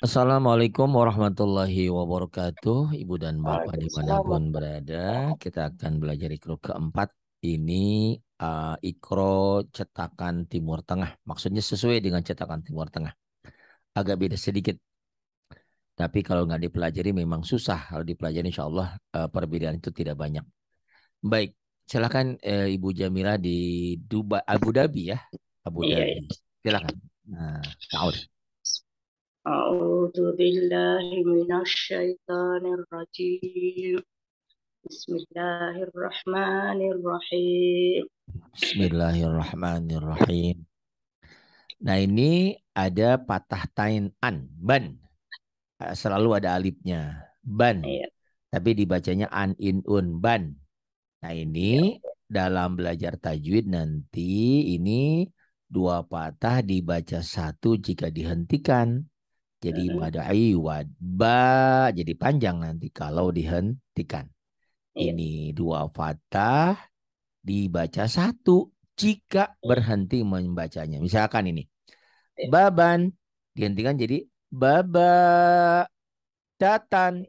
Assalamualaikum warahmatullahi wabarakatuh. Ibu dan Bapak di mana pun berada, kita akan belajar ikro keempat. Ini uh, ikro cetakan Timur Tengah. Maksudnya sesuai dengan cetakan Timur Tengah. Agak beda sedikit. Tapi kalau nggak dipelajari memang susah. Kalau dipelajari insya Allah uh, perbedaan itu tidak banyak. Baik, silakan uh, Ibu Jamila di Dubai, Abu Dhabi ya. Abu Iya, Dhabi. Silakan. Nah, Ta'ud. أعوذ بالله من الشيطان الرجيم بسم الله الرحمن الرحيم Bismillahirrahmanirrahim. Nah ini ada patah tain an, ban. Eh, Selalu ada alifnya, ban. Iya. Tapi dibacanya an in un, ban. Nah ini dalam belajar tajwid nanti ini dua patah dibaca satu jika dihentikan. Jadi Mhm. madai wad ba jadi panjang nanti kalau dihentikan. Iya. Ini dua patah dibaca satu jika berhenti membacanya. Misalkan ini. Iya. Baban dihentikan jadi baba datan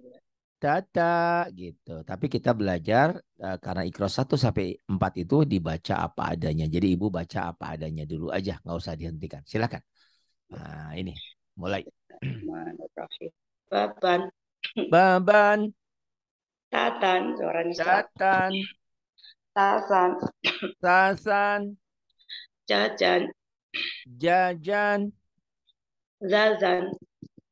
data gitu. Tapi kita belajar eh, karena ikro 1 sampai 4 itu dibaca apa adanya. Jadi ibu baca apa adanya dulu aja, nggak usah dihentikan. Silakan. Nah, ini mulai. Baban, Baban, tatan, suaranya serat. datan, Tasan, sasan, jajan, jajan, zazan,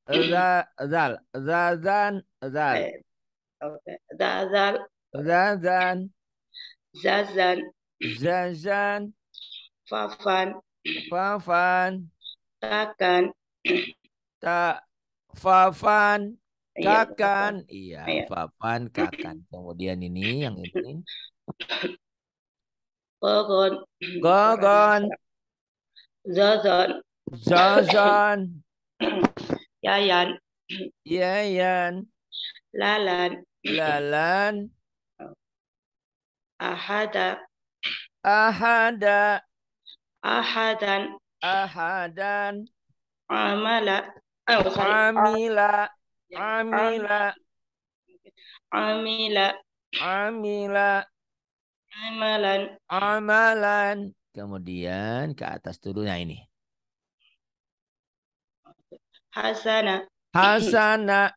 za, zal, zazan, zal, eh, zazal, zazan, zazan, zazan, fafan, fafan, takan, tak, fafan, iya, kakan, iya, Iya. fafan, kakan. Kemudian ini yang ini, gogon, gogon, zazon, zazan, yayan, yayan, lalan, lalan, ahada, ahada, ahadan, ahadan, amala, oh sorry, amila, Ya, amila, amila, amila, amalan, amalan. Kemudian ke atas dulu. Nah ini. hasana, Hasana,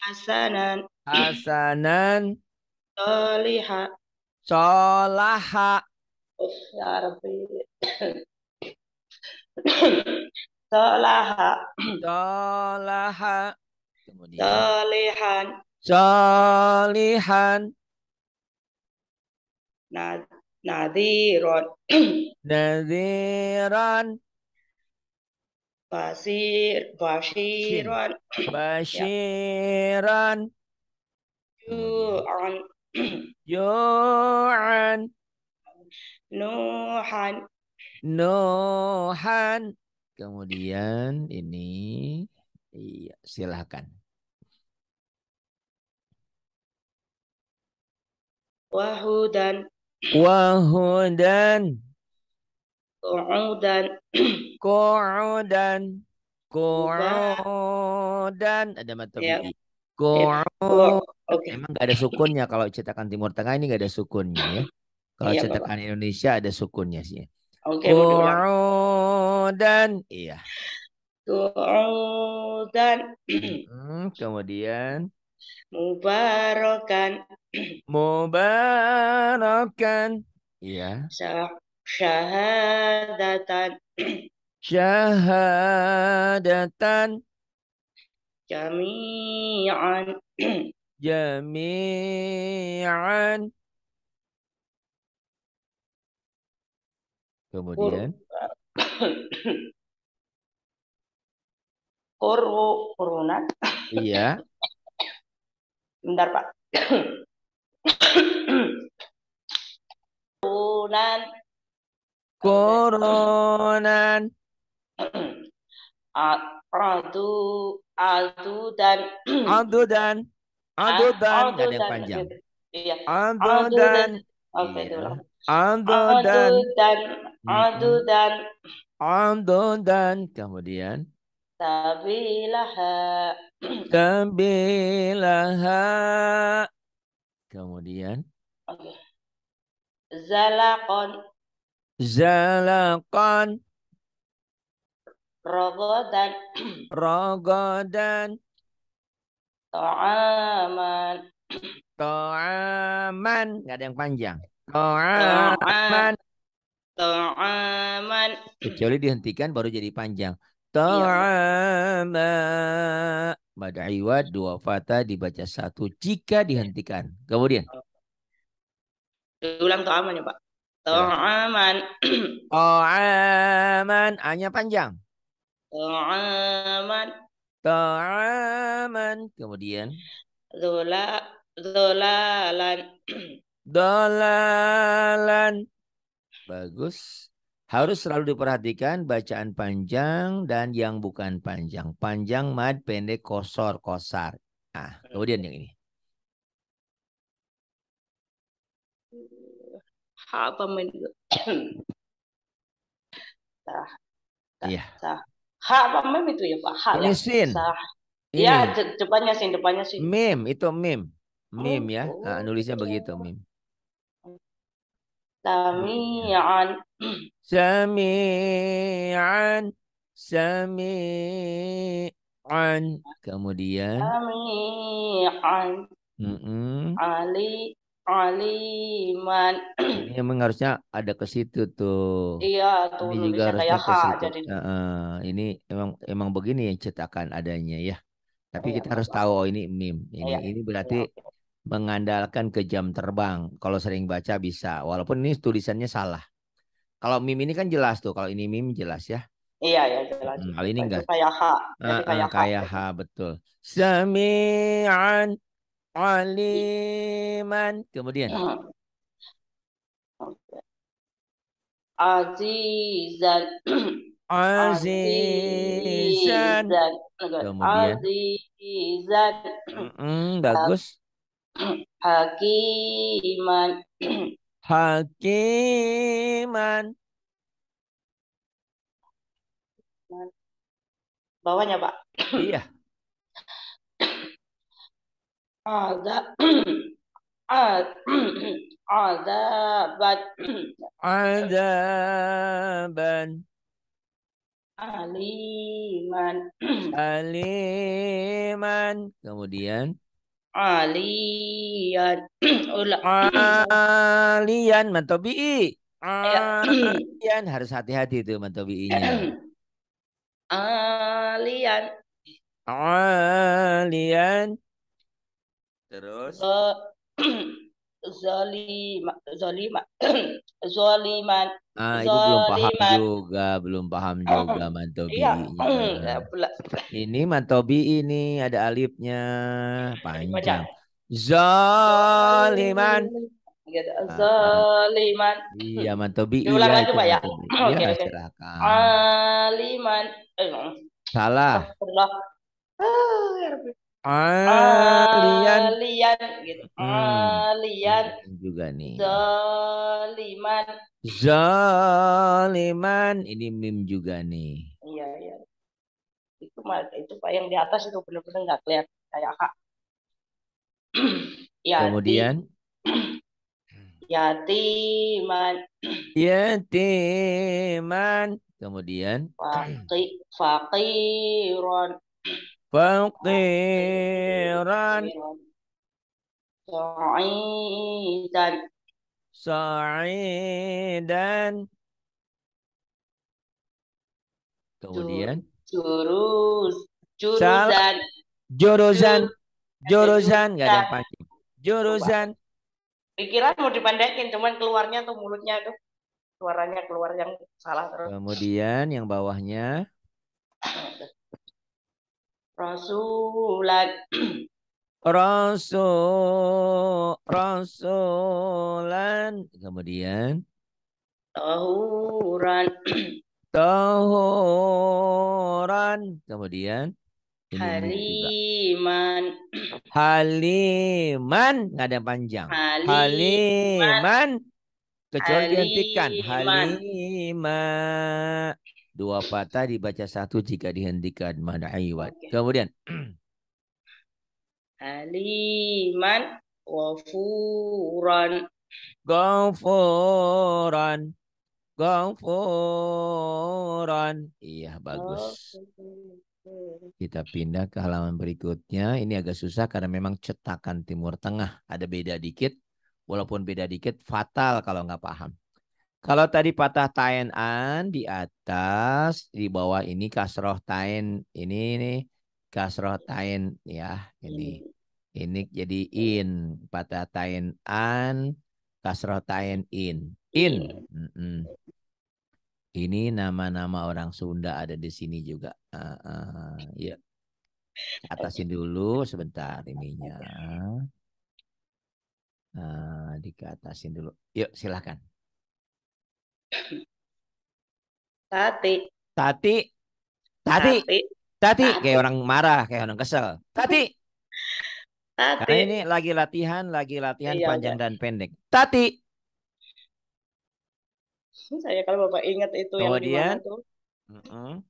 hasanan, hasanan, soliha, solaha, ya Rabbi, solaha. Kemudian. Solihan, solihan, nad, nadiron, naziran, basir, bashiron, basyiran, ju'an, yu'an, nuhan, nuhan. Kemudian ini, iya silahkan. wahudan, Wahudan, qu'udan, qu'udan, qu'udan. Ada mata Ya. Oke, Emang gak ada sukunnya kalau cetakan Timur Tengah ini gak ada sukunnya ya. Kalau Bapak. cetakan Indonesia ada sukunnya sih. oke, mau diulang. Qu'udan, iya. Qu'udan, Hmm, kemudian? Mubarakan, mubarakan, iya. syah- syahadatan, Syahadatan. Jami'an, jami'an. Kemudian Kuru, kurunan. iya, Bentar, Pak. Kurunan. koronan, Adu, adu dan adudan, adudan, nggak ada yang panjang. Iya. Adudan, Oke, Iya. diulang. adudan, Adudan, adudan, adudan. Kemudian sabilaha sabilaha kemudian Oke. zalaqon zalaqan rogodan rogodan ta'aman To'aman. Nggak ada yang panjang. Ta'aman. To'aman. ta'aman Kecuali dihentikan baru jadi panjang. Iya. To'ama. Pada iwad dua fata dibaca satu jika dihentikan. Kemudian. ulang ta'aman ya Pak ta'aman To'aman. A-nya panjang. ta'aman To'aman. Kemudian. zola zolalan Dolalan. Bagus. Harus selalu diperhatikan bacaan panjang dan yang bukan panjang. Panjang, mad, pendek, kosor, kosar. Nah, kemudian yang ini. apa sah Iya. ha apa mem itu ya Pak ha Ini ya sin. Ini. ya de- depannya sin depannya sin Mim, itu mim. Mim ya. Nah, nulisnya begitu, mim. Sami'an Sami'an. Sami'an. Kemudian. sami'an mm-mm. ali aliman Ini memang harusnya ada ke situ tuh. iya tuh Ini juga harusnya ke situ. jadi Heeh, ini emang emang begini yang cetakan adanya ya. Tapi Iya, kita harus tahu oh ini mim. Ini Iya, ini berarti oke. Mengandalkan ke jam terbang. Kalau sering baca bisa. Walaupun ini tulisannya salah. Kalau mim ini kan jelas tuh. Kalau ini mim jelas ya. iya ya jelas Hmm, kalau ini enggak. kayak ah, kayak ha kayak ha betul. Sami'an aliman. Kemudian Azizan azizan. Kemudian. Azizan Mm-mm, bagus. Hakiman Hakiman. Bawahnya Pak Iya. Ada Ad- Adaban Adaban. Aliman Aliman. Kemudian. Alian Ulang Alian. Mantobi'i. Ya. Alian. Harus hati-hati tuh mantobi'inya. Alian Alian. Terus. Zo- Zolima Zolima Zoliman Ah, itu belum paham Zoliman. juga, belum paham juga Iya mantobi'inya. Ya, pula- Ini mantobi ini ada alifnya panjang. Panjang. Zaliman. Gitu. Ah, ah. Zoliman Iya mantobi Diulang iya lagi, Pak, ya? mantobi. Oke, Iya oke. silakan. Aliman eh, Salah. Astagfirullah. Ah, ya. Alian. Alian gitu. Hmm. Alian juga nih. Zoliman Zaliman. Ini mim juga nih. Iya, iya. Itu mah itu Pak yang di atas itu benar-benar nggak kelihatan kayak hak. Yati, Kemudian yatiman, yatiman. Kemudian faqi, faqiron, faqiran. sa'idan, Sa'idan. Kemudian juruz, Salah. jurusan. jurusan, jurusan nggak ada yang Jurusan. panjang. Jurusan. Pikiran mau dipendekin, cuman keluarnya tuh mulutnya tuh suaranya keluar yang salah terus. Kemudian yang bawahnya Rasulan, Rasul, Rasulan. Kemudian tahuran, Tahuran. Kemudian haliman, Haliman nggak ada yang panjang. haliman, Haliman kecuali dihentikan. Haliman. Halima. Dua patah dibaca satu jika dihentikan iwad. Oke. Kemudian Haliman wafuran. Ghafuran. Ghafuran. Iya, bagus. Kita pindah ke halaman berikutnya. Ini agak susah karena memang cetakan Timur Tengah. Ada beda dikit. Walaupun beda dikit, fatal kalau nggak paham. Kalau tadi patah tain an di atas, di bawah ini kasroh tain. Ini nih kasroh tain ya. Ini ini jadi in. Patah tain an, kasroh tain in. In. Mm-mm. Ini nama-nama orang Sunda ada di sini juga. Ah, ah, ya. Atasin dulu sebentar ininya. Nah, dikatasin dulu. Yuk, silakan. Tati. Tati. Tati. Tati. Tati. Tati. Kayak orang marah, kayak orang kesel. Tati. Tati. Karena ini lagi latihan, lagi latihan Iya, panjang dan pendek. Tati. Saya kalau Bapak ingat itu yang di Kemudian? tuh? Mm-mm.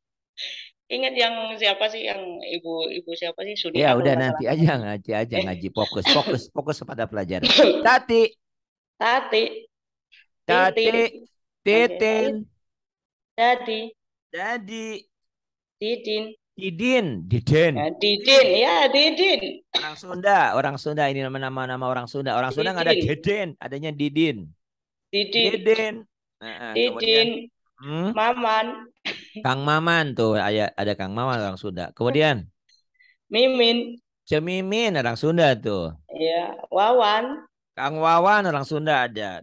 Ingat yang siapa sih yang ibu ibu siapa sih Sudia Ya udah nanti salah. aja ngaji aja ngaji fokus fokus fokus pada pelajaran. Tati, Tati. Tati, Titin. Titin, Dadi. Dadi, Didin. Didin, Didin. Ya, Didin. Ya, Didin. Orang Sunda, orang Sunda ini nama-nama nama orang Sunda. Orang Sunda nggak ada Didin. Adanya Didin. Didin. Didin. Nah, kemudian Didin. hmm, Maman. Kang Maman tuh ada ada Kang Maman orang Sunda. Kemudian Mimin. Cemimin orang Sunda tuh. Ya, Wawan. Kang Wawan orang Sunda ada.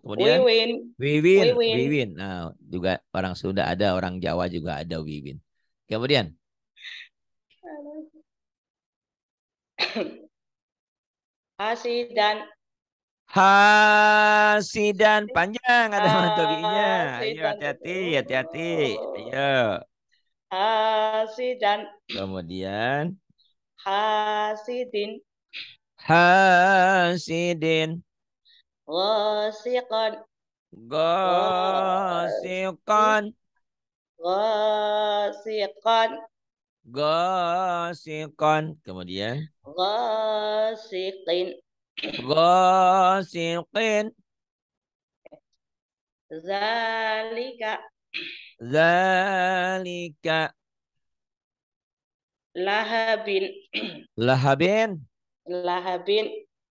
Kemudian Wiwin. Wiwin, Wiwin. Wiwin. Nah, juga orang Sunda ada, orang Jawa juga ada Wiwin. Kemudian Hasidan. Hasidan panjang ada mantobinya. Ayo hati-hati, hati-hati. Ayo. Hasidan. Kemudian Hasidin. Hasidin. Ghasiqan. Gosikan. Ghasiqan. Gosikan. Kemudian Ghasiqin. Gosikin. Zalika. Zalika. Lahabin. Lahabin. Lahabin.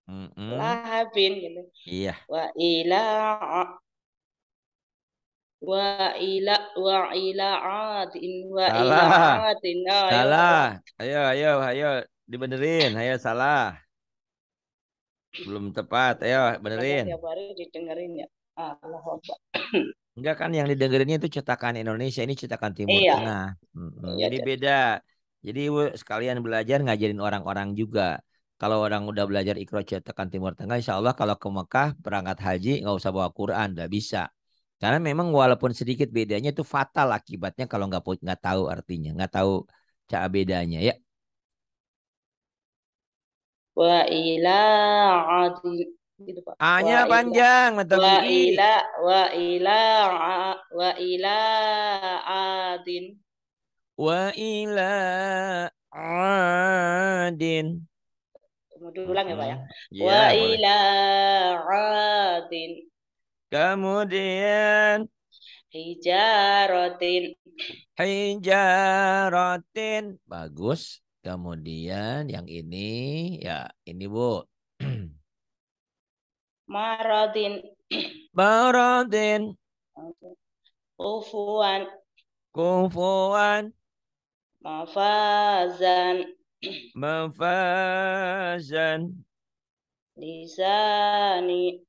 Mm-mm. Lahabin. Gitu. Iya. Wa ila wa ila wa ila adin wa ila Salah. adin Ayo. Salah. Ayo, ayo, ayo. Dibenerin. Ayo, salah. Belum tepat. Ayo, benerin. tiap hari didengerin ya Allah. Enggak kan yang didengerinnya itu cetakan Indonesia. Ini cetakan Timur Iya. Tengah. Mm-mm. Iya, Jadi Cak. beda. Jadi sekalian belajar ngajarin orang-orang juga. Kalau orang udah belajar ikro cetakan Timur Tengah, insya Allah kalau ke Mekah berangkat haji nggak usah bawa Quran, nggak bisa. Karena memang walaupun sedikit bedanya itu fatal akibatnya kalau nggak nggak tahu artinya, nggak tahu cara bedanya ya. Wa ila adin gitu Pak. A-nya Wa ila- panjang, Wa ila wa ila wa ila adin Wa ila adin. Diulang ya Pak ya. Mm-mm. Wa ila adin Kemudian hijaratin hijaratin. Bagus. Kemudian yang ini ya ini Bu. maradin Baradin ufuan kufuan mafazan mafazan. Lisani.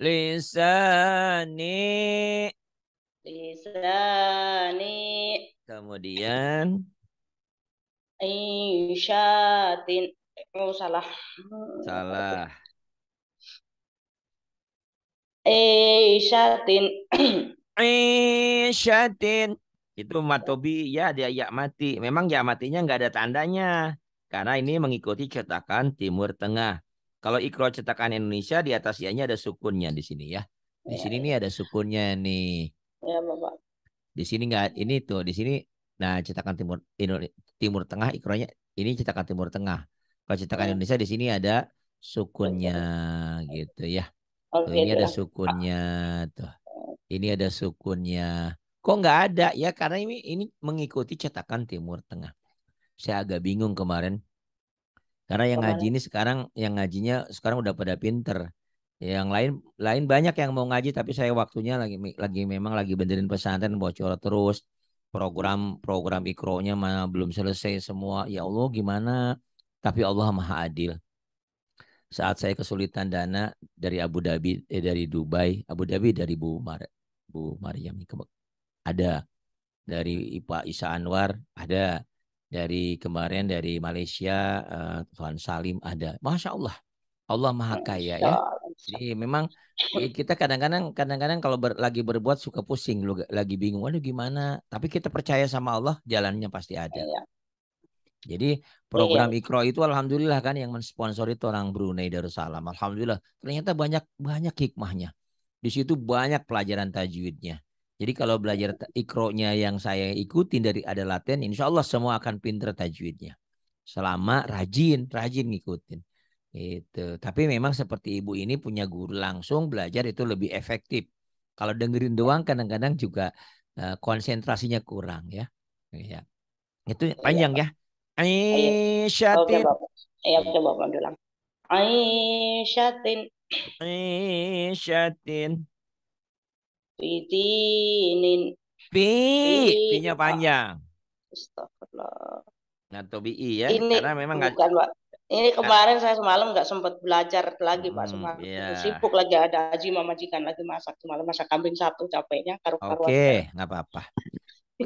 Lisani. Lisani. Kemudian? Isyatin oh salah. Salah. Isyatin isyatin itu matobi ya dia ya mati memang ya matinya nggak ada tandanya karena ini mengikuti cetakan Timur Tengah kalau ikro cetakan Indonesia di atas ianya ada sukunnya di sini ya di Ya, sini nih ada sukunnya nih ya Bapak Di sini nggak ini tuh di sini. Nah cetakan timur timur tengah ikronya ini cetakan timur tengah. Kalau cetakan Hmm. Indonesia di sini ada sukunnya gitu ya. Tuh, ini ada sukunnya tuh. Ini ada sukunnya. Kok nggak ada ya? Karena ini ini mengikuti cetakan timur tengah. Saya agak bingung kemarin. Karena yang ngaji Ke mana? ini sekarang yang ngajinya sekarang udah pada pinter. Yang lain lain banyak yang mau ngaji tapi saya waktunya lagi lagi memang lagi benerin pesantren bocor terus. Program program ikronya mana belum selesai semua. Ya Allah gimana? Tapi Allah Maha Adil. Saat saya kesulitan dana dari Abu Dhabi eh, dari Dubai, Abu Dhabi dari Bu Mar Bu ke- ada dari Pak Isa Anwar ada dari kemarin dari Malaysia eh, Tuan Salim ada. Masya Allah. Allah Maha Kaya ya. Jadi memang kita kadang-kadang kadang-kadang kalau ber- lagi berbuat suka pusing lu lagi bingung aduh gimana. Tapi kita percaya sama Allah jalannya pasti ada. Iya. Jadi program Iya. Ikro itu alhamdulillah kan yang mensponsor itu orang Brunei Darussalam. Alhamdulillah ternyata banyak banyak hikmahnya. Di situ banyak pelajaran tajwidnya. Jadi kalau belajar Ikro-nya yang saya ikutin dari ada latihan, insya Allah semua akan pinter tajwidnya. Selama rajin, rajin ngikutin. Itu. Tapi memang seperti ibu ini punya guru langsung belajar itu lebih efektif. Kalau dengerin doang kadang-kadang juga eh, konsentrasinya kurang ya. Iya. Itu panjang ya. Aisyatin. Iya, bilang. Aisyatin Aisyatin. Fitinin. Pi. Pi. Pi-nya panjang. Astagfirullah. Atau bi ya. Ini Karena memang bukan, Pak. Ini kemarin saya semalam nggak sempat belajar lagi, Pak. Hmm, Semalam iya. sibuk lagi ada haji majikan lagi masak semalam masak kambing satu capeknya karu-karuan. Oke, nggak apa-apa.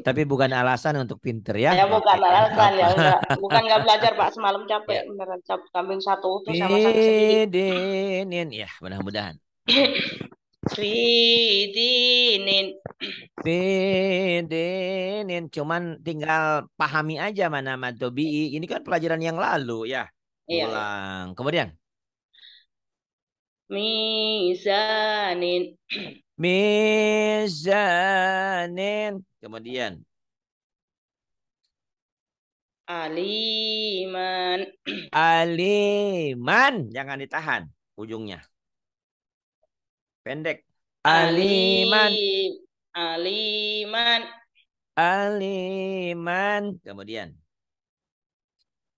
Tapi bukan alasan untuk pinter ya. Ya bukan alasan ya, enggak. bukan nggak belajar Pak semalam capek Ya. beneran cap kambing satu utuh sama masak sedikit. Bidinin. Fitinin. Bidinin. Cuman tinggal pahami aja mana matobi. Ini kan pelajaran yang lalu ya. Iya. Ulang. Kemudian. Mizanin. Mizanin. Kemudian. Aliman. Aliman. Jangan ditahan ujungnya. Pendek. Aliman. Alim. Aliman. Aliman. Kemudian.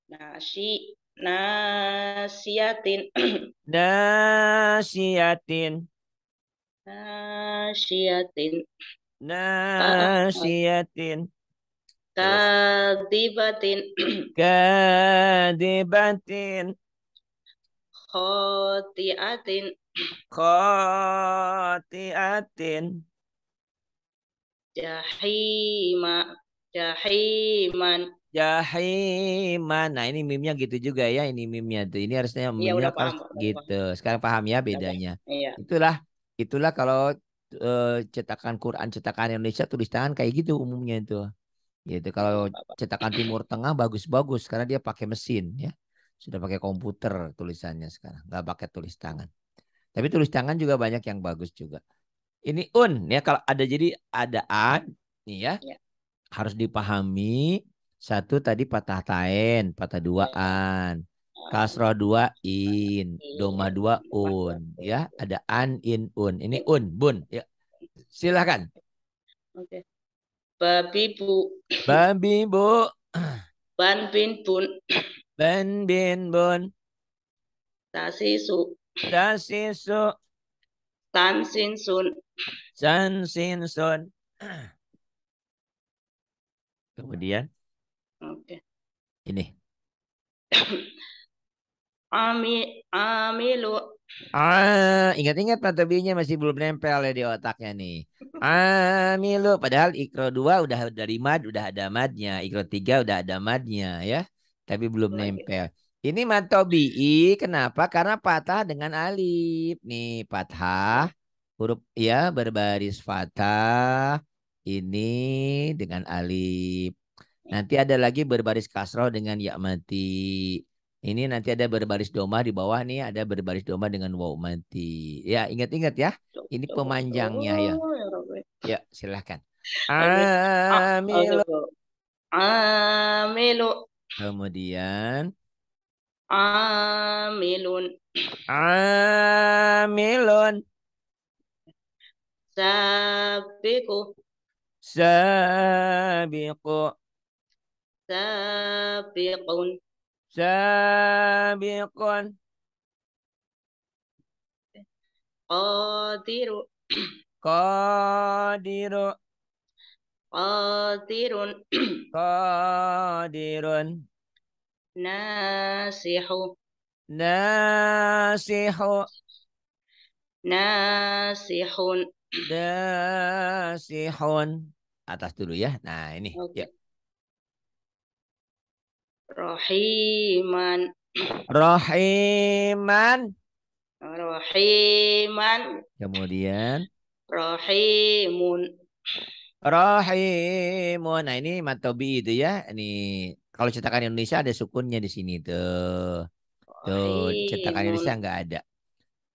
Nasi. Nasiatin. Nasiatin. Nasiatin. Nasiatin. Kadibatin. Kadibatin. Khotiatin. Khotiatin. Jahima. Jahiman. Jahiman. Nah ini mimnya gitu juga ya. Ini mimnya tuh. Ini harusnya Iya, mimnya udah paham, harus gitu. Sekarang paham ya bedanya. Iya. Itulah. Itulah kalau eh, cetakan Quran, cetakan Indonesia tulis tangan kayak gitu umumnya itu. Gitu. Kalau cetakan Timur Tengah bagus-bagus karena dia pakai mesin ya. Sudah pakai komputer tulisannya sekarang, nggak pakai tulis tangan. Tapi tulis tangan juga banyak yang bagus juga. Ini un ya kalau ada jadi ada an nih ya. Ya. Harus dipahami satu tadi patah tain, patah dua an. Kasroh dua in, doma dua un, ya ada an in un. Ini un bun, ya silakan. Oke. Babi bu. Babi bu, Ban bin bun. ben bin bun, Tasisu. tasisu, Tan sin sun. san sin sun. Kemudian Oke. ini Ami amilu. Ah, ingat-ingat matobinya masih belum nempel ya di otaknya nih. Amilu, padahal ikro dua udah dari mad, udah ada madnya. Ikro tiga udah ada madnya ya. Tapi belum nempel. Ini matobi, kenapa? Karena patah dengan alif. Nih, patah. Huruf ya berbaris fathah. Ini dengan alif. Nanti ada lagi berbaris kasroh dengan ya mati. Ini nanti ada berbaris doma di bawah nih ada berbaris doma dengan waw mati. Ya ingat-ingat ya. Ini pemanjangnya ya. Ya silahkan. Amilun. Amilu. Kemudian Amilun. Amilun. Sabiku. Sabiqu. Sabiqun. Sabiqun. Qadiru. Qadiru. Qadirun. Qadirun. Nasihu. Nasihu. Nasihun. Nasihun. Atas dulu ya. Nah, ini. Oke. Ya. Rahiman. Rahiman. Rahiman. Kemudian Rahimun. Rahimun. Nah, ini matobi itu ya. Ini kalau cetakan Indonesia ada sukunnya di sini tuh. Tuh, cetakan Indonesia Rahimun. nggak ada.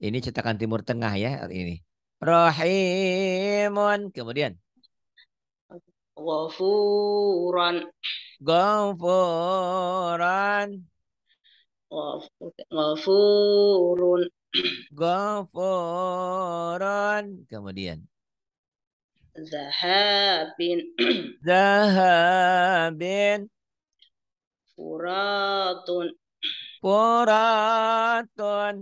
Ini cetakan Timur Tengah ya ini. Rahimun. Kemudian Ghafuran. Ghafuran. Ghaf- Ghafurun. Ghafuran. Kemudian Zahabin. Zahabin. Furatun. Furatun.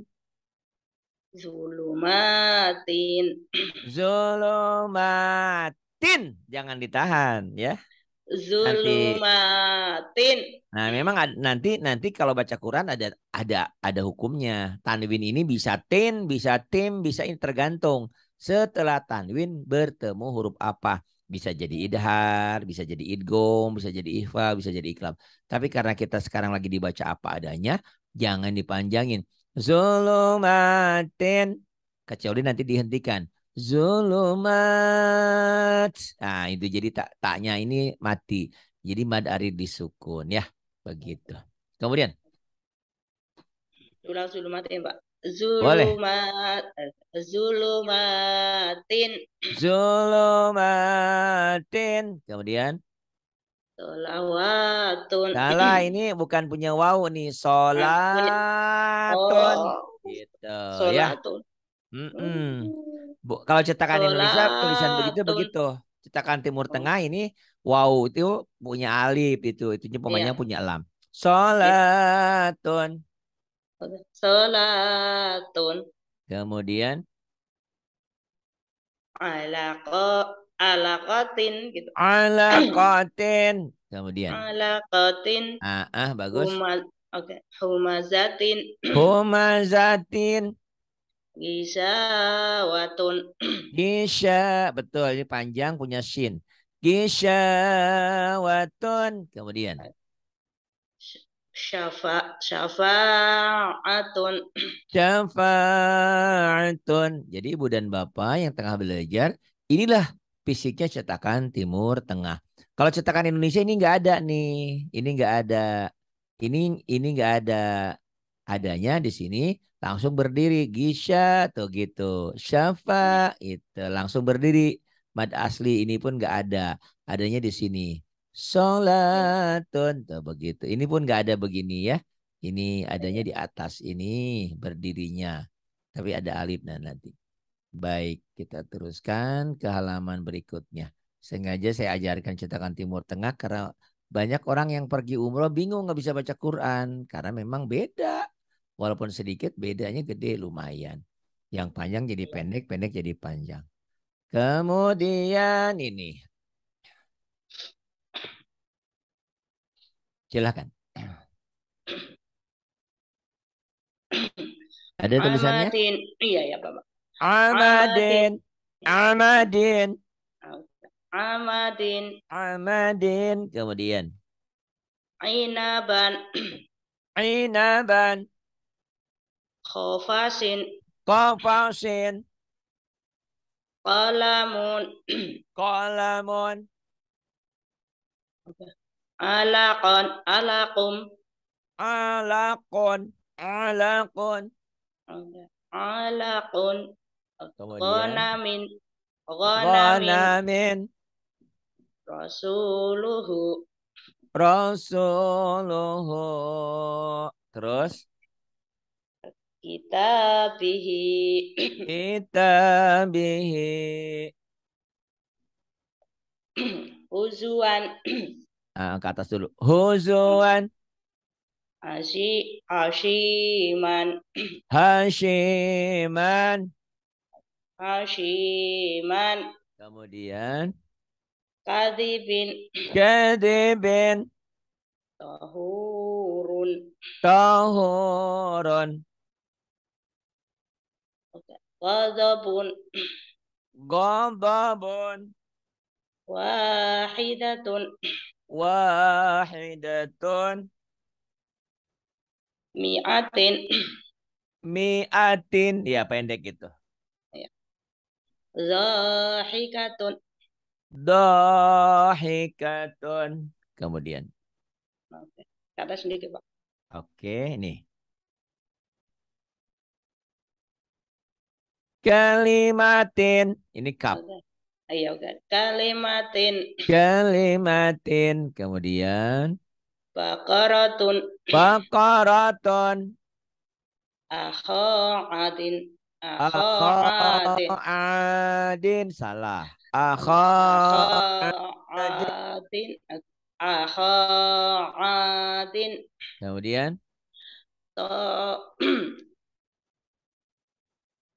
Zulumatin. Zulumatin. Jangan ditahan ya. Zulumatin. Nah, memang nanti nanti kalau baca Quran ada ada ada hukumnya. Tanwin ini bisa tin, bisa tim, bisa ini tergantung. Setelah tanwin bertemu huruf apa? Bisa jadi idhar, bisa jadi idgom, bisa jadi ikhfa, bisa jadi iklam. Tapi karena kita sekarang lagi dibaca apa adanya, jangan dipanjangin. Zulumatin. Kecuali nanti dihentikan. Zulumat. Nah, itu jadi tak taknya ini mati. Jadi mad arid disukun ya. Begitu. Kemudian Ulang zulumatin, Pak. Zulumat. eh, Zulumatin. zulumatin. Kemudian Solawatun. salah ini bukan punya waw nih. Solatun. Oh, Gitu ya. solatun. Bu, kalau cetakan Indonesia tulisan begitu Solatun. begitu. Cetakan Timur Oh. Tengah ini wow itu punya alif itu, itu Iya. punya lam. Solatun. Solatun. Kemudian Alaqa. Alaqatin gitu. alaqatin. Kemudian Alaqatin. ah, ah bagus. Huma, oke. Humazatin. Humazatin. Gisawatun. Gisya. Betul ini panjang punya shin. Gisyawatun. Kemudian Syafa. Syafa'atun. Syafa'atun. Jadi ibu dan bapak yang tengah belajar, inilah fisiknya cetakan Timur Tengah. Kalau cetakan Indonesia ini nggak ada nih, ini nggak ada, ini ini nggak ada. Adanya di sini langsung berdiri gisya tuh gitu, syafa itu langsung berdiri. Mad asli ini pun nggak ada, adanya di sini. Sholatun tuh begitu. Ini pun nggak ada begini ya. Ini adanya di atas ini berdirinya. Tapi ada alif dan nanti. Baik, kita teruskan ke halaman berikutnya. Sengaja saya ajarkan cetakan Timur Tengah karena banyak orang yang pergi umroh bingung nggak bisa baca Quran karena memang beda. Walaupun sedikit bedanya gede lumayan. Yang panjang jadi pendek, pendek jadi panjang. Kemudian ini. Silakan. Ada tulisannya? Amadin. Iya ya Bapak. Amadin. Amadin. Amadin. Amadin. Kemudian. Inaban. Inaban. Khofasin. Qafasin. Qalamun. Qalamun. Alaqan. Alaqum. Alaqun. Alaqun. Alaqun. Kemudian. Ghanamin. Ghanamin. Rasuluhu. Rasuluhu. Terus? Kitabihi. Kitabihi. Huzuan. Nah, ke atas dulu. Huzuan. Ashi, Ashiman. Hashiman. Hashiman. Kemudian. Kadibin. Kadibin. Tahurun. Tahurun. Ghadabun. Ghadabun. Wahidatun. Wahidatun. Mi'atin. Mi'atin. Ya pendek itu. Zahikatun. Dahikatun. Kemudian. Oke. Kata sendiri, Pak. Oke, nih. Kalimatin. Ini kap. Oke. Iya, oke. Kalimatin. Kalimatin. Kemudian. Bakaratun. Bakaratun. Akha'adin. Akha'adin. Salah. Akha'adin. Akha'adin. Kemudian. To.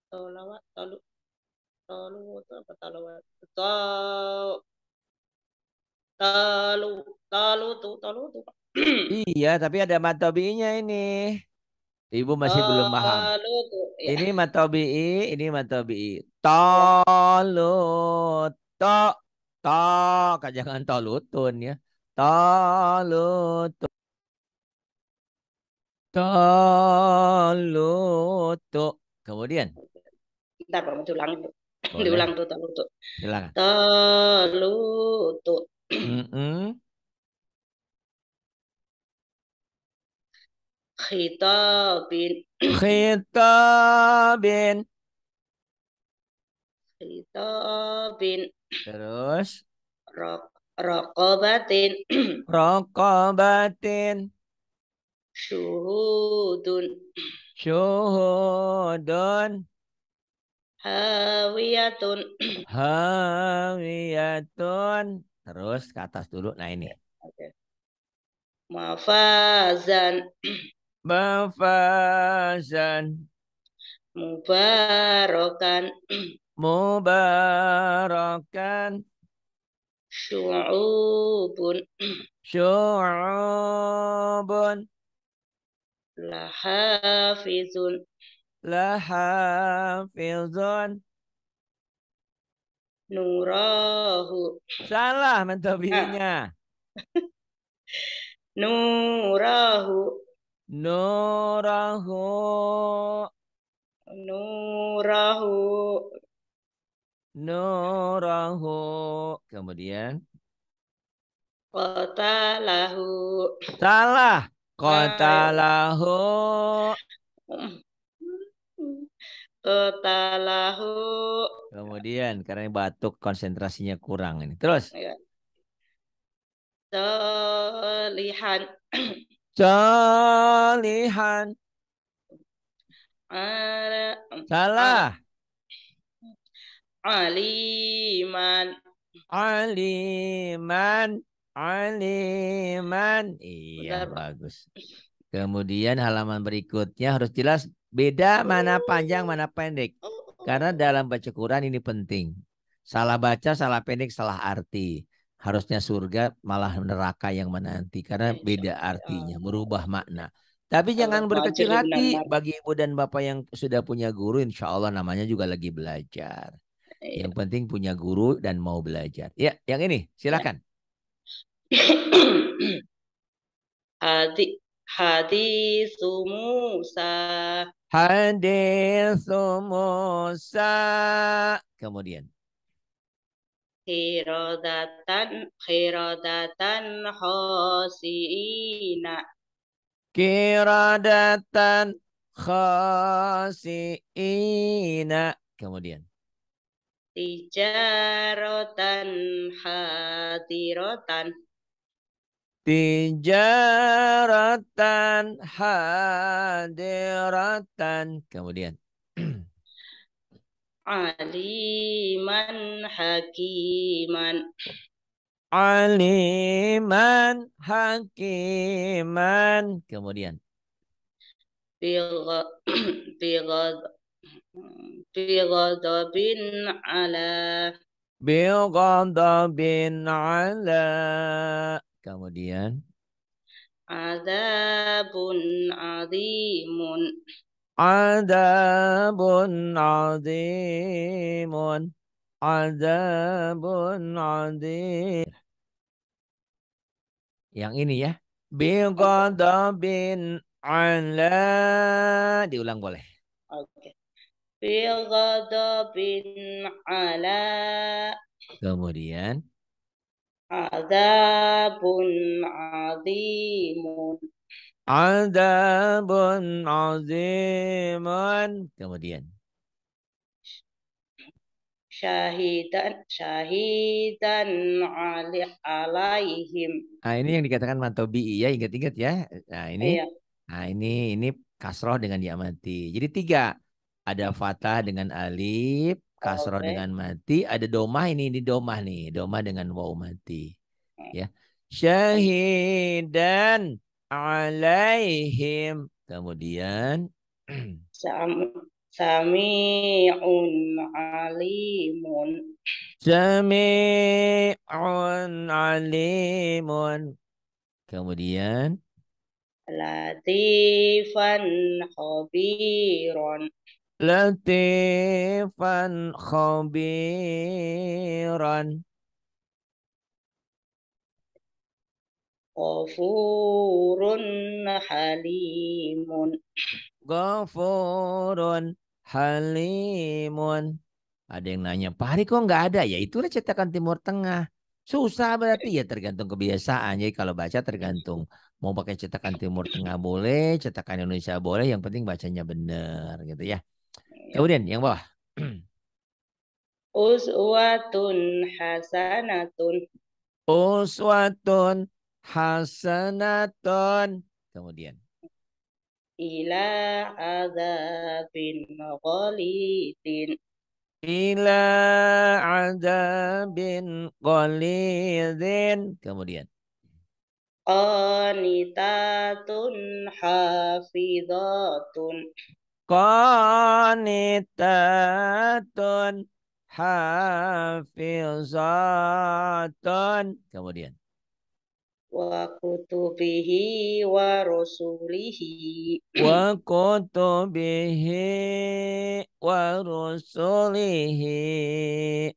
Tolawat. Tolu. Tolu. Apa tolawat? Talu. Talu tuh. Talu tuh. Iya, tapi ada matobinya ini. Ibu masih belum paham. Tuh. Ya. Ini matobi'i, ini matobi'i. Talut. To. To. Jangan tolutun ya. Talutu. Talutu. Kemudian. Bentar, Pak, diulang tuh. Boleh. Diulang tuh, talu tuh. Silakan. Talu tuh. Mm-mm. Khitabin. Khitabin. Khitabin. Terus. Rok. Rokobatin. Rokobatin. Syuhudun. Syuhudun. Hawiyatun. Hawiyatun. Terus ke atas dulu. Nah ini. Mafazan. Mafazan. Mubarakan. Mubarakan. Syu'ubun. Syu'ubun. Lahafizun. Lahafizun. Nurahu. Salah mentabinya. Nurahu. Nurahu. Nurahu. Nurahu. Kemudian. Qatalahu. Salah. Qatalahu. Qatalahu. Kemudian karena batuk konsentrasinya kurang ini. Terus. Ya. Salihan. Ala- Salah. Aliman. Aliman. Aliman. Iya, Benar, bagus. Kemudian halaman berikutnya harus jelas beda mana panjang, mana pendek. Karena dalam baca Quran ini penting. Salah baca, salah pendek, salah arti. Harusnya surga malah neraka yang menanti. Karena beda artinya, merubah makna. Tapi jangan berkecil hati bagi ibu dan bapak yang sudah punya guru. Insya Allah namanya juga lagi belajar. Iya. Yang penting punya guru dan mau belajar. Ya, yang ini silakan. Hadi hadisu Musa Hadis Musa. Kemudian. khiradatan khiradatan khasiina Kiradatan khasiina. Kemudian. tijaratan hadiratan tijaratan hadiratan. Kemudian. Aliman hakiman. Aliman hakiman. Kemudian. Bighadabin ala. Bighadabin ala kemudian? Azabun azimun azabun azimun azabun azim yang ini ya. Bighadabin ala. Diulang boleh. Oke. Bighadabin ala. Kemudian azabun azimun azabun azimun kemudian syahidan syahidan alih alaihim. Nah, ini yang dikatakan mantobi ya, ingat-ingat ya. Nah, ini Iya. nah ini ini kasroh dengan ya mati. Jadi tiga. Ada fatah dengan alif, kasroh Oke. dengan mati, ada domah ini ini domah nih, domah dengan waw mati. Ya. Syahidan alaihim. Kemudian Sam, sami'un alimun. Sami'un alimun. Kemudian Latifan khabiron. Latifan khabiran. Ghafurun halimun. Ghafurun halimun. Ada yang nanya, Pak Hari kok nggak ada? Ya itulah cetakan Timur Tengah. Susah berarti ya tergantung kebiasaan. Jadi kalau baca tergantung. Mau pakai cetakan Timur Tengah boleh, cetakan Indonesia boleh. Yang penting bacanya benar gitu ya. Kemudian yang bawah. Uswatun hasanatun. Uswatun hasanatun. Kemudian. Ila azabin ghalidin. Ila azabin ghalidin. Kemudian. Qanitatun hafizatun. Qanitatun hafizatun. Kemudian. Wa kutubihi wa rusulihi. Wa kutubihi wa rusulihi.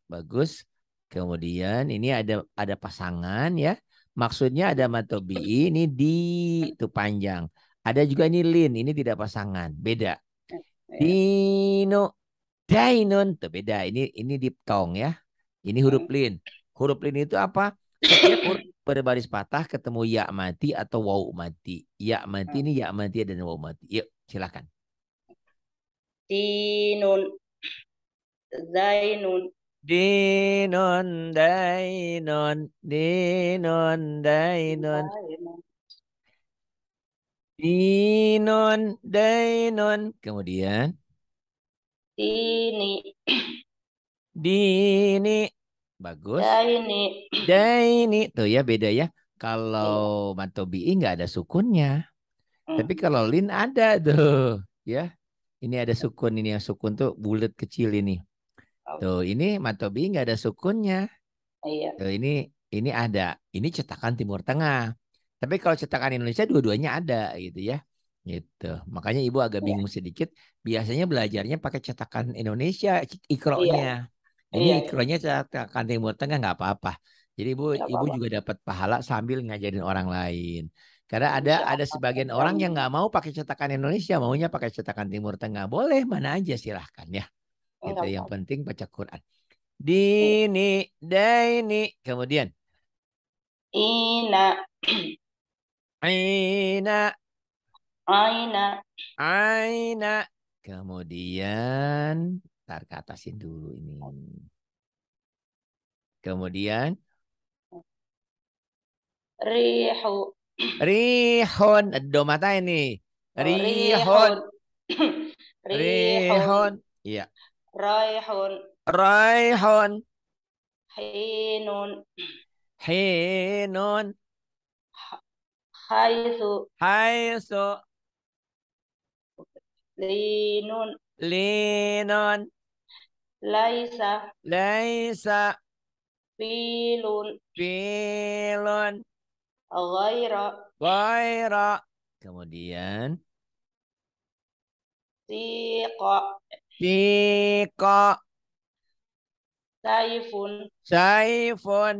Bagus. Kemudian ini ada ada pasangan ya. Maksudnya ada matobi ini di itu panjang. Ada juga ini lin, ini tidak pasangan, beda. Dino, dainun, tuh beda. Ini ini diptong ya. Ini huruf lin. Huruf lin itu apa? Setiap huruf berbaris patah ketemu ya mati atau waw mati. Ya mati ini ya mati dan waw mati. Yuk, silakan. Dinun. Zainun. Dinun, dainun, dinun, dainun. Dinun, dainun. Kemudian. Dini. Dini. Bagus. Daini. Daini. Tuh ya beda ya. Kalau matobi nggak ada sukunnya. Tapi kalau lin ada tuh. Ya. Ini ada sukun. Ini yang sukun tuh bulat kecil ini. Tuh ini matobi nggak ada sukunnya. Iya. Tuh ini ini ada. Ini cetakan Timur Tengah. Tapi kalau cetakan Indonesia dua-duanya ada gitu ya. Gitu. Makanya Ibu agak bingung sedikit. Biasanya belajarnya pakai cetakan Indonesia ikronya. Ini Iya. ikronya cetakan Timur Tengah nggak apa-apa. Jadi Ibu Nggak Ibu apa-apa. juga dapat pahala sambil ngajarin orang lain. Karena ada Insya ada sebagian orang yang nggak mau pakai cetakan Indonesia, maunya pakai cetakan Timur Tengah. Boleh mana aja silahkan ya. Gitu. Nggak Yang penting baca Quran. Dini, daini, kemudian Ina. Aina, Aina. aina. Kemudian, tar ke atasin dulu ini. Kemudian rihu rihun. Do mata ini. oh, rihun Rihun. Iya. raihun Raihun. hinun Hinun. Haitsu Haisu. linun Linun. laisa Laisa. filun Filun. ghaira Ghaira. Kemudian. siqa Siko. saifun Saifun.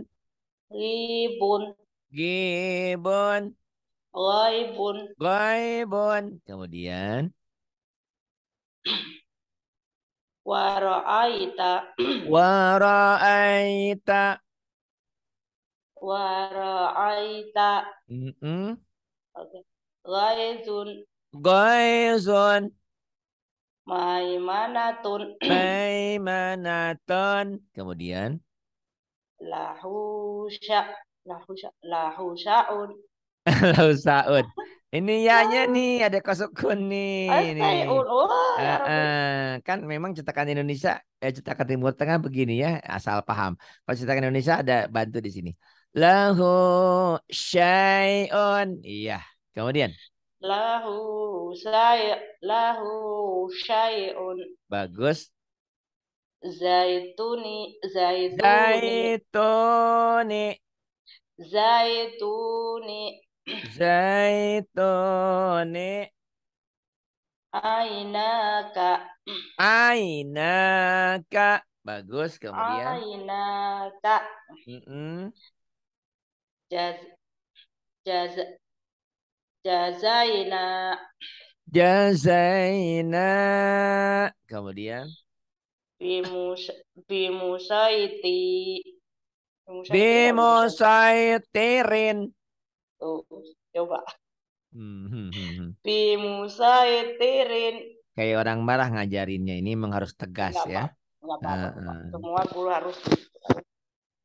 ribun Gibun. Ghaibun Gaibun. Kemudian. wara'aita Wara'aita. wara'aita Mm-mm. Oke. ghaizun Gaizun. maimanatun Maimanatun. Kemudian. lahu sya lahu sya lahu sya'un Lau Saud. Ini ya-nya nih ada kosukun nih. ya Eh, Rabbi. eh, kan memang cetakan Indonesia, eh, cetakan Timur Tengah begini ya, asal paham. Kalau cetakan Indonesia ada bantu di sini. Lahu syai'un. Iya. Kemudian lahu say lahu syai'un bagus. zaituni zaituni Zaituni. zaituni Zaituni. ainaka Ainaka. Bagus. Kemudian. ainaka Mm-mm. jaz jaz jazaina Jazaina. Kemudian. bimus bimusaiti Bimusaitirin. Tuh, coba Hmm, hmm, hmm, hmm. bimusaitirin Kayak orang marah ngajarinnya ini memang harus tegas ya. nggak apa-apa semua guru harus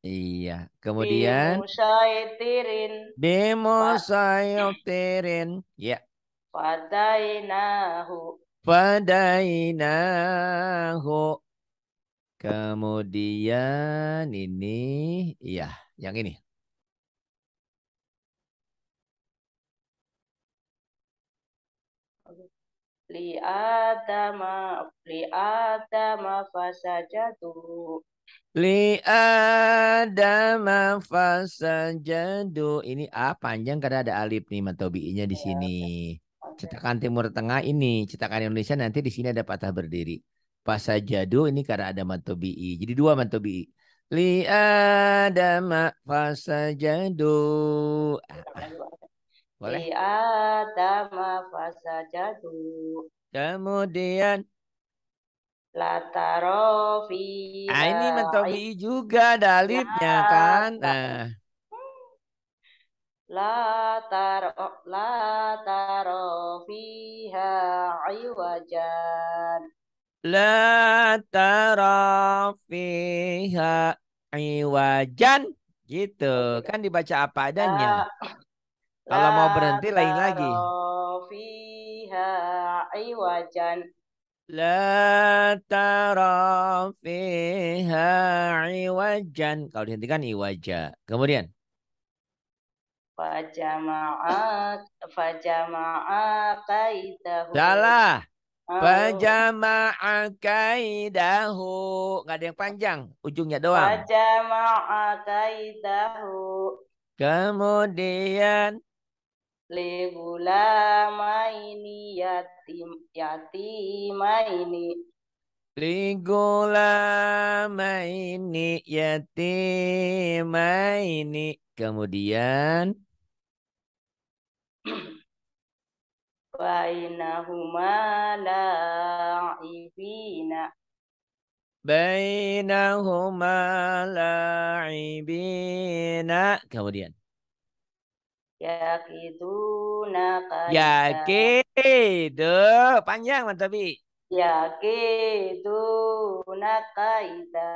Iya. Kemudian bimusaitirin bimusaitirin. Ya. fadainahu Fadainahu. Kemudian ini, iya, yang ini. Li adama li adama fasajadu Li adama fasajadu. Ini A panjang karena ada alif nih matobi'inya di Ya, sini. Cetakan Timur Tengah ini, cetakan Indonesia nanti di sini ada patah berdiri. Fasajadu ini karena ada matobi'i. Jadi dua matobi'i. Li adama fasajadu. Ah, ah, boleh. adama fasajadu Kemudian? Lataro fiha ah ini matobi'i juga ada alifnya kan. Nah, la taro la taro fiha iwajan. La tara fiha iwajan. Gitu. Kan dibaca apa adanya. Kalau mau berhenti lain lagi. fiha iwajan La tara fiha iwajan. Kalau dihentikan iwaja. Kemudian fajama'a fajama'a kaidahu salah. Fajama'a kaidahu. Nggak ada yang panjang. Ujungnya doang. fajama'a kaidahu Kemudian li gulamaini yatim yatimaini Ligulamaini yatimaini. Kemudian bainahuma la'ibina bainahuma la'ibina. Kemudian yakiduna Ya, kaida yakidu. Panjang mantabi. yakiduna kaida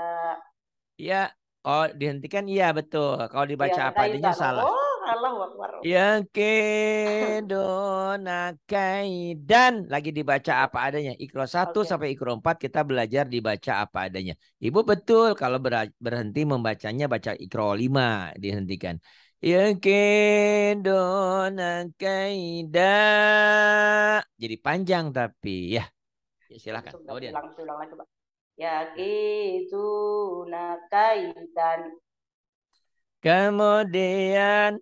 Ya Oh, dihentikan iya betul. Kalau dibaca Ya, apa adanya salah. Oh, Allahu Akbar. Yakedona kaidan lagi dibaca apa adanya. Ikro 1 Oke. sampai ikro 4 kita belajar dibaca apa adanya. Ibu betul kalau ber- berhenti membacanya baca ikro 5 dihentikan. Yakedona kaida. Jadi panjang tapi ya. Ya, silakan. Langsung Kemudian. ulang, ulang lagi, Pak. Yakiduna kaidan Kemudian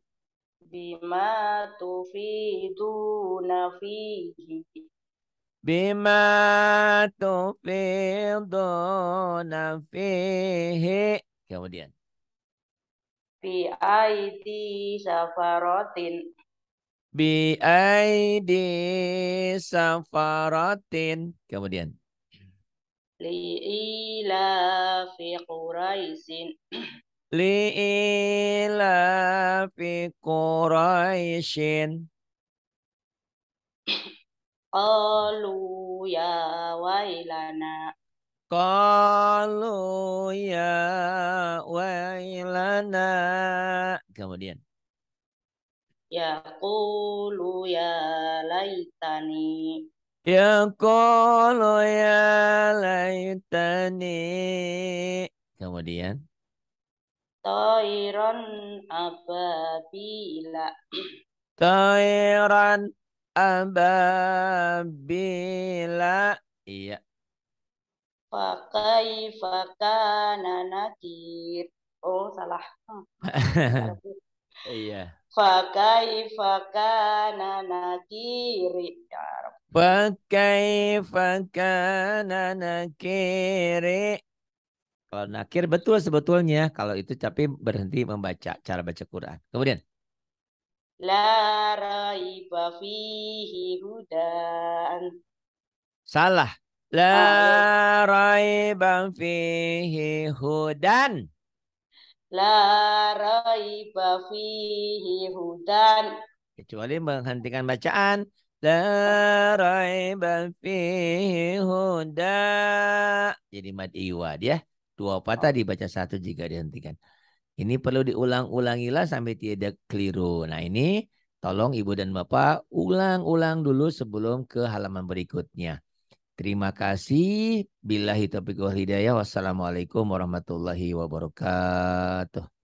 bima tufiduna fihi bima tufiduna fihi. Kemudian. Fi aidi safaratin Bi aidi safaratin. Kemudian. li'ila fi quraisin Li'ila fi Quraisyin. qalu ya wailana Qalu ya wailana. Kemudian. yaqulu ya laitani Yaqulu ya laitani. Kemudian. tairan ababila Tairan ababila. Iya. Fakaifa kana nakir oh salah Hmm. Iya. fakaifa kana nakiri ya Rabb. Fakaifa kana nakiri. Kalau nakir betul sebetulnya. Kalau itu tapi berhenti membaca. Cara baca Quran. Kemudian. la raiba fihi hudan Salah. La Ah, raiba fihi hudan. la raiba fihi hudan Kecuali menghentikan bacaan. La raiba fihi huda. Jadi mad iwad ya. Dua patah dibaca satu jika dihentikan. Ini perlu diulang-ulangilah sampai tidak keliru. Nah ini tolong ibu dan bapak ulang-ulang dulu sebelum ke halaman berikutnya. Terima kasih. Billahi taufiq wal hidayah. Wassalamualaikum warahmatullahi wabarakatuh.